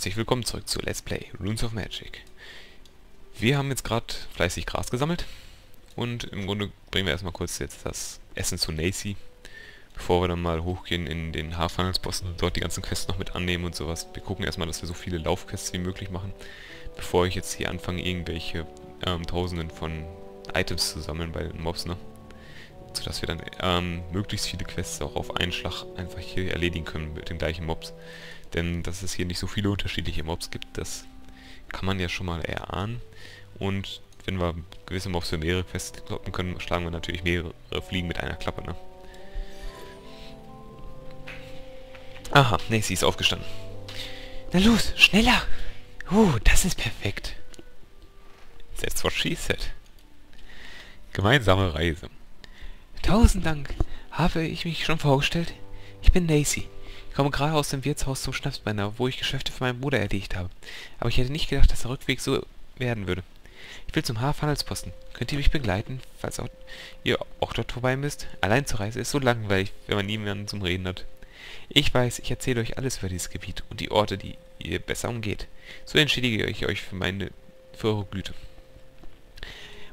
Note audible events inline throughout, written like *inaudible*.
Herzlich willkommen zurück zu Let's Play Runes of Magic. Wir haben jetzt gerade fleißig Gras gesammelt und im Grunde bringen wir erstmal kurz jetzt das Essen zu Nacy, bevor wir dann mal hochgehen in den Hafhandelsposten und dort die ganzen Quests noch mit annehmen und sowas. Wir gucken erstmal, dass wir so viele Laufquests wie möglich machen, bevor ich jetzt hier anfange, irgendwelche ähm, Tausenden von Items zu sammeln bei den Mobs, ne? Sodass wir dann ähm, möglichst viele Quests auch auf einen Schlag einfach hier erledigen können mit den gleichen Mobs. Denn dass es hier nicht so viele unterschiedliche Mobs gibt, das kann man ja schon mal erahnen. Und wenn wir gewisse Mobs für mehrere Quests kloppen können, schlagen wir natürlich mehrere Fliegen mit einer Klappe, ne? Aha, nee, sie ist aufgestanden. Na los, schneller! Uh, das ist perfekt. That's what she said. Gemeinsame Reise. Tausend Dank. Habe ich mich schon vorgestellt? Ich bin Nacy. Ich komme gerade aus dem Wirtshaus zum Schnapsbrenner, wo ich Geschäfte für meinen Bruder erledigt habe. Aber ich hätte nicht gedacht, dass der Rückweg so werden würde. Ich will zum Hafhandelsposten. Könnt ihr mich begleiten, falls auch ihr auch dort vorbei müsst? Allein zur Reise ist so langweilig, wenn man niemanden zum Reden hat. Ich weiß, ich erzähle euch alles über dieses Gebiet und die Orte, die ihr besser umgeht. So entschädige ich euch für meine für eure Güte.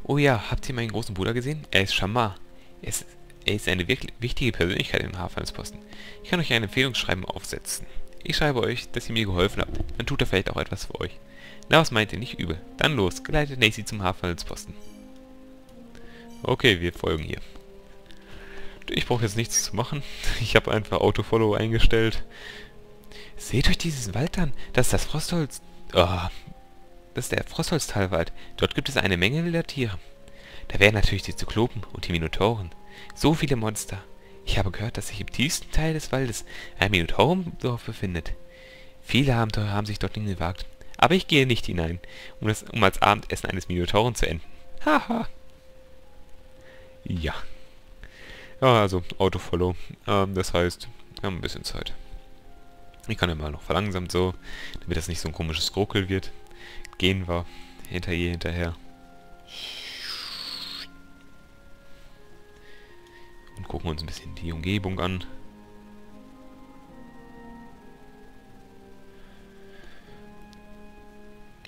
Oh ja, habt ihr meinen großen Bruder gesehen? Er ist Schamar. Er ist, er ist eine wirklich wichtige Persönlichkeit im Hafensposten. Ich kann euch ein Empfehlungsschreiben aufsetzen. Ich schreibe euch, dass ihr mir geholfen habt. Dann tut er vielleicht auch etwas für euch. Na, was meint ihr? Nicht übel. Dann los, geleitet Nacy zum Hafensposten. Okay, wir folgen hier. Ich brauche jetzt nichts zu machen. *laughs* Ich habe einfach Autofollow eingestellt. Seht euch diesen Wald an. Das ist das Frostholz... Oh, das ist der Frostholztalwald. Dort gibt es eine Menge wilder Tiere. Da wären natürlich die Zyklopen und die Minotauren. So viele Monster. Ich habe gehört, dass sich im tiefsten Teil des Waldes ein Minotaurendorf befindet. Viele Abenteurer haben sich dorthin gewagt. Aber ich gehe nicht hinein, um, das, um als Abendessen eines Minotauren zu enden. Haha. ja. Ja, also Autofollow. Ähm, das heißt, wir haben ein bisschen Zeit. Ich kann ja mal noch verlangsamt so, damit das nicht so ein komisches Ruckel wird. Gehen wir hinter ihr hinterher. Und gucken uns ein bisschen die Umgebung an.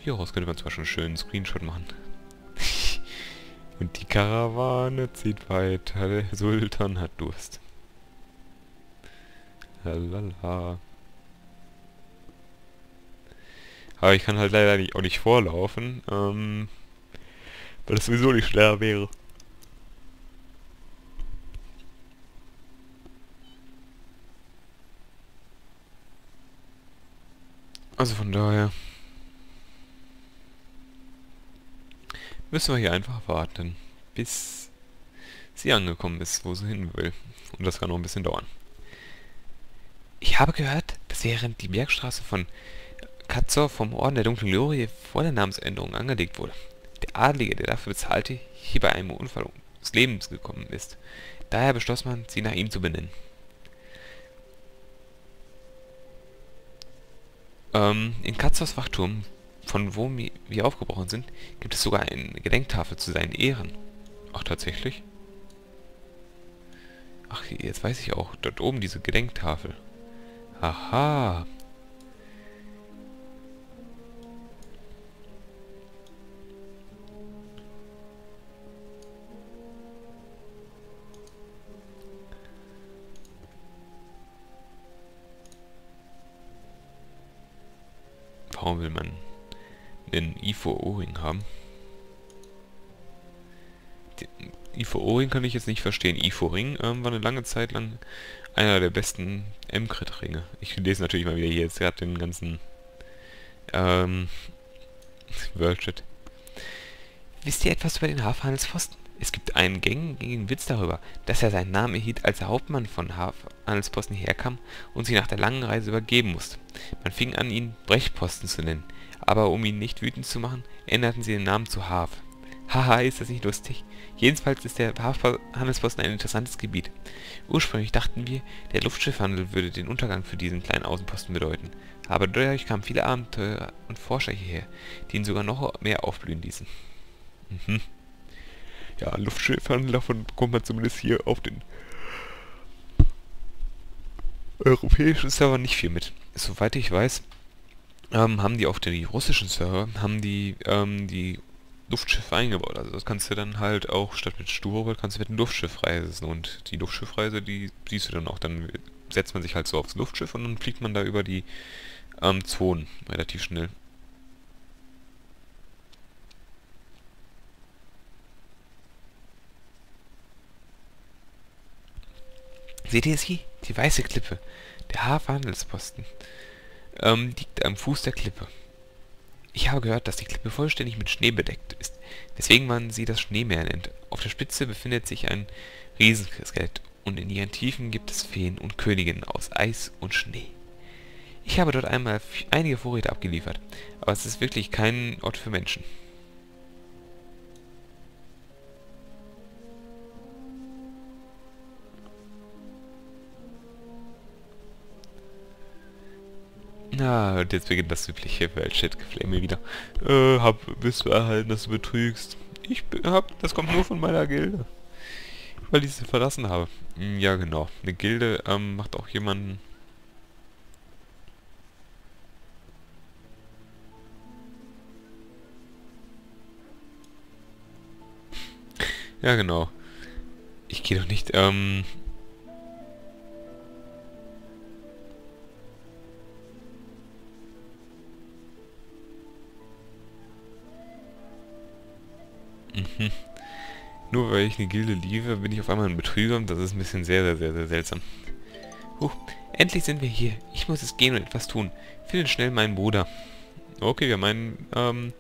Hieraus könnte man zwar schon einen schönen Screenshot machen. *laughs* Und die Karawane zieht weiter. Der Sultan hat Durst. Lalala. Aber ich kann halt leider nicht, auch nicht vorlaufen, ähm, weil das sowieso nicht schneller wäre. Also von daher müssen wir hier einfach warten, bis sie angekommen ist, wo sie hin will. Und das kann noch ein bisschen dauern. Ich habe gehört, dass während die Bergstraße von Katzor vom Orden der Dunklen Glorie vor der Namensänderung angelegt wurde. Der Adlige, der dafür bezahlte, hier bei einem Unfall ums Leben gekommen ist. Daher beschloss man, sie nach ihm zu benennen. Ähm, in Katzors Wachturm, von wo wir aufgebrochen sind, gibt es sogar eine Gedenktafel zu seinen Ehren. Ach, tatsächlich? Ach, jetzt weiß ich auch. Dort oben diese Gedenktafel. Aha. Warum will man einen IFO-O-Ring haben? IFO-O-Ring kann ich jetzt nicht verstehen. IFO-Ring ähm, war eine lange Zeit lang einer der besten M-Crit-Ringe. Ich lese natürlich mal wieder hier jetzt gerade den ganzen ähm, *laughs* World-Chat. Wisst ihr etwas über den Hafenhandelsposten? Es gibt einen gängigen Witz darüber, dass er seinen Namen erhielt, als der Hauptmann von Handelsposten herkam und sich nach der langen Reise übergeben musste. Man fing an, ihn Brechposten zu nennen, aber um ihn nicht wütend zu machen, änderten sie den Namen zu Haf. Haha, ist das nicht lustig? Jedenfalls ist der Handelsposten ein interessantes Gebiet. Ursprünglich dachten wir, der Luftschiffhandel würde den Untergang für diesen kleinen Außenposten bedeuten. Aber dadurch kamen viele Abenteurer und Forscher hierher, die ihn sogar noch mehr aufblühen ließen. Mhm ja, Luftschiffhandel, davon bekommt man zumindest hier auf den europäischen Server nicht viel mit. Soweit ich weiß, ähm, haben die auf den russischen Server, haben die ähm, die Luftschiffe eingebaut. Also das kannst du dann halt auch statt mit Sturrobot kannst du mit einem Luftschiff reisen und die Luftschiffreise, die siehst du dann auch. Dann setzt man sich halt so aufs Luftschiff und dann fliegt man da über die ähm, Zonen relativ schnell. Seht ihr sie? Die weiße Klippe. Der Hafenhandelsposten ähm, liegt am Fuß der Klippe. Ich habe gehört, dass die Klippe vollständig mit Schnee bedeckt ist, weswegen man sie das Schneemeer nennt. Auf der Spitze befindet sich ein Riesenskelett und in ihren Tiefen gibt es Feen und Königinnen aus Eis und Schnee. Ich habe dort einmal einige Vorräte abgeliefert, aber es ist wirklich kein Ort für Menschen. Na, und jetzt beginnt das übliche Weltchat-Geflame wieder. Äh, hab bist du erhalten, dass du betrügst. Ich hab, das kommt nur von meiner Gilde. Weil ich sie verlassen habe. Hm, ja, genau. Eine Gilde ähm, macht auch jemanden... Ja, genau. Ich gehe doch nicht, ähm... Mhm. *laughs* Nur weil ich eine Gilde liebe, bin ich auf einmal ein Betrüger. Das ist ein bisschen sehr, sehr, sehr, sehr seltsam. Huch, endlich sind wir hier. Ich muss jetzt gehen und etwas tun. Finde schnell meinen Bruder. Okay, wir haben einen ähm,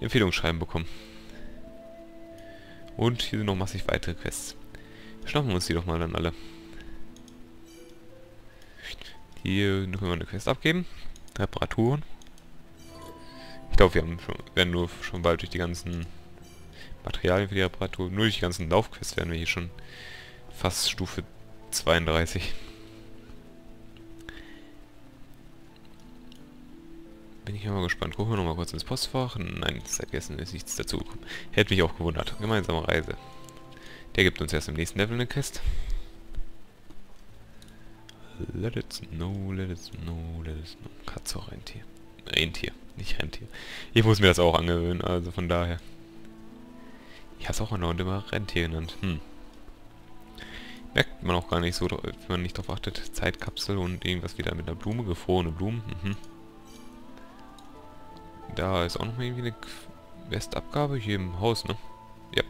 Empfehlungsschreiben bekommen. Und hier sind noch massig weitere Quests. Schnappen wir uns die doch mal dann alle. Hier können wir eine Quest abgeben. Reparaturen. Ich glaube, wir haben schon, werden nur schon bald durch die ganzen Materialien für die Reparatur. Nur die ganzen Laufquests werden wir hier schon fast Stufe 32. Bin ich mal gespannt. Gucken wir nochmal kurz ins Postfach. Nein, seit gestern ist nichts dazu gekommen. Hätte mich auch gewundert. Gemeinsame Reise. Der gibt uns erst im nächsten Level eine Quest. Let it snow, let it snow, let it snow. Katze, Rentier. Rentier, nicht Rentier. Ich muss mir das auch angewöhnen, also von daher. Ich habe es auch immer, immer Rentier genannt. Hm. Merkt man auch gar nicht so, wenn man nicht darauf achtet. Zeitkapsel und irgendwas wieder mit einer Blume, gefrorene Blumen. Mhm. Da ist auch noch irgendwie eine Westabgabe hier im Haus, ne? Ja.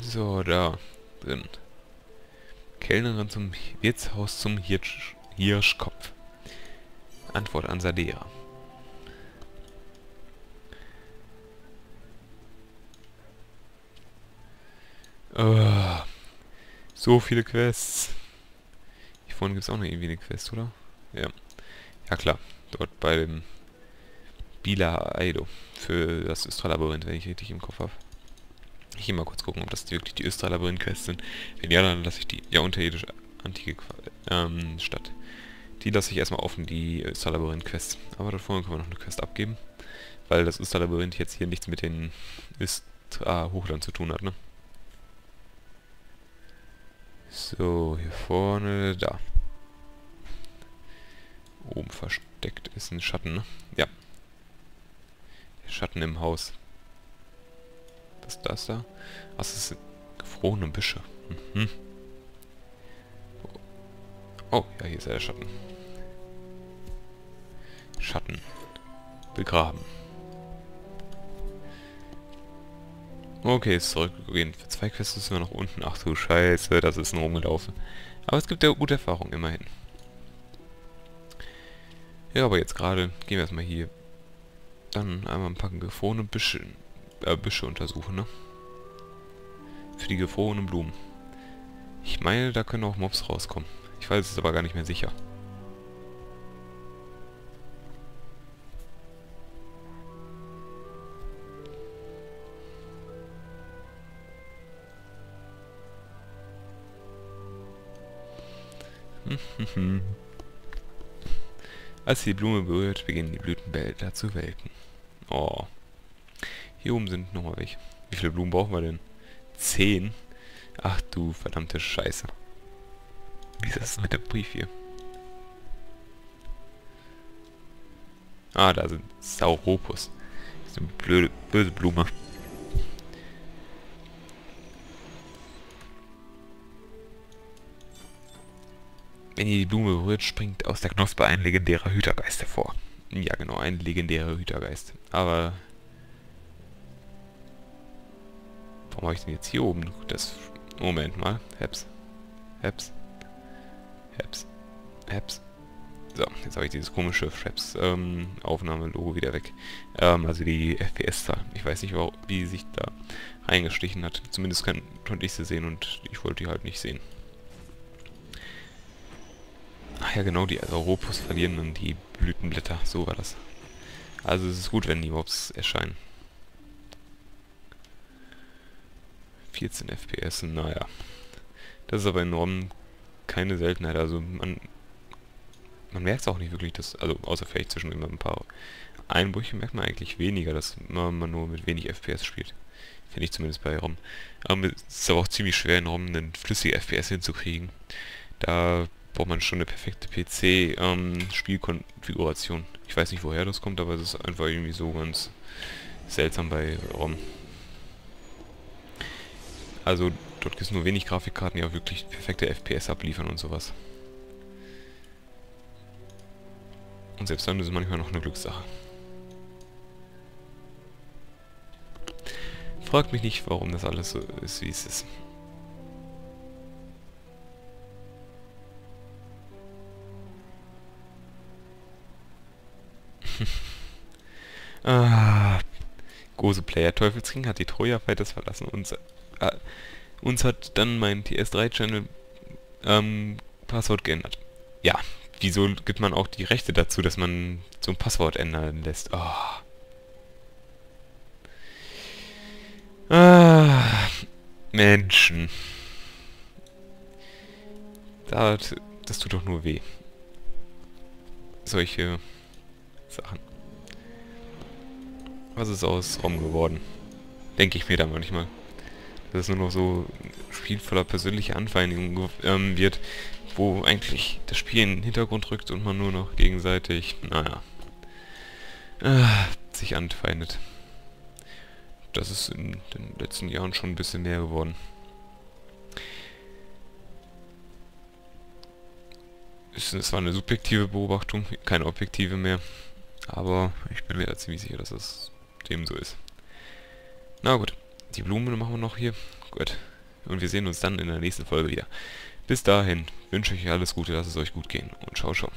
So, da drin. Kellnerin zum Wirtshaus zum Hirsch, Hirschkopf. Antwort an Sadera. Oh, so viele Quests. Hier vorne gibt es auch noch irgendwie eine Quest, oder? Ja. Ja klar. Dort bei dem Bila Aido. Für das Östra-Labyrinth, wenn ich richtig im Kopf habe. Ich gehe mal kurz gucken, ob das wirklich die Östra-Labyrinth-Quests sind. Wenn ja, dann lasse ich die... Ja, unterirdische antike ähm, Stadt. Die lasse ich erstmal offen, die Östra-Labyrinth-Quests. Aber davor können wir noch eine Quest abgeben. Weil das Östra-Labyrinth jetzt hier nichts mit den Östra-Hochland zu tun hat, ne? So, hier vorne, da. Oben versteckt ist ein Schatten, ne? Ja. Der Schatten im Haus. Ist das da? Was ist gefrorene Büsche? Mhm. Oh, ja, hier ist ja der Schatten. Schatten. Begraben. Okay, ist zurückgehen. Für zwei Quests sind wir noch unten. Ach du Scheiße, das ist ein rumgelaufen. Aber es gibt ja gute Erfahrung, immerhin. Ja, aber jetzt gerade gehen wir erstmal hier. Dann einmal ein paar gefrorene Büsche äh, Büsche untersuchen, ne? Für die gefrorenen Blumen. Ich meine, da können auch Mobs rauskommen. Ich weiß es aber gar nicht mehr sicher. *laughs* Als die Blume berührt, beginnen die Blütenblätter zu welken. Oh. Hier oben sind nochmal welche. Wie viele Blumen brauchen wir denn? Zehn? Ach du verdammte Scheiße. Wie ist das mit dem Brief hier? Ah, da sind Sauropus. Das ist eine blöde, böse Blume. Wenn ihr die Blume berührt, springt aus der Knospe ein legendärer Hütergeist hervor. Ja genau, ein legendärer Hütergeist. Aber... Warum habe ich denn jetzt hier oben das... Moment mal. Heps. Heps. Heps. Heps. So, jetzt habe ich dieses komische Fraps ähm, Aufnahmelogo wieder weg. Ähm, also die FPS-Zahl. Ich weiß nicht, wie sich da reingestichen hat. Zumindest kann, konnte ich sie sehen und ich wollte die halt nicht sehen. Ach ja, genau, die Europus verlieren dann die Blütenblätter. So war das. Also es ist gut, wenn die Mobs erscheinen. 14 FPS, naja. Das ist aber enorm keine Seltenheit. Also man man merkt es auch nicht wirklich, dass, also außer vielleicht zwischen immer ein paar Einbrüche merkt man eigentlich weniger, dass man, nur mit wenig FPS spielt. Finde ich zumindest bei ROM. Aber es ist aber auch ziemlich schwer in ROM einen flüssige FPS hinzukriegen. Da braucht man schon eine perfekte PC-Spielkonfiguration. Ähm, ich weiß nicht, woher das kommt, aber es ist einfach irgendwie so ganz seltsam bei ROM. Also dort gibt es nur wenig Grafikkarten, die auch wirklich perfekte FPS abliefern und sowas. Und selbst dann ist es manchmal noch eine Glückssache. Fragt mich nicht, warum das alles so ist, wie es ist. *laughs* ah, Gose Player Teufelsring hat die Troja Fighters verlassen. Uns, äh, uns hat dann mein TS3-Channel ähm, Passwort geändert. Ja, wieso gibt man auch die Rechte dazu, dass man so ein Passwort ändern lässt? Oh. Ah, Menschen. Das, das tut doch nur weh. Solche Sachen. Was ist aus Rom geworden? Denke ich mir da manchmal. Dass es nur noch so ein Spiel voller persönlicher Anfeindungen ähm, wird, wo eigentlich das Spiel in den Hintergrund rückt und man nur noch gegenseitig, naja, äh, sich anfeindet. Das ist in den letzten Jahren schon ein bisschen mehr geworden. Es war eine subjektive Beobachtung, keine objektive mehr. Aber ich bin mir da ziemlich sicher, dass es dem so ist. Na gut, die Blumen machen wir noch hier. Gut. Und wir sehen uns dann in der nächsten Folge wieder. Bis dahin wünsche ich euch alles Gute, lasst es euch gut gehen und ciao, ciao.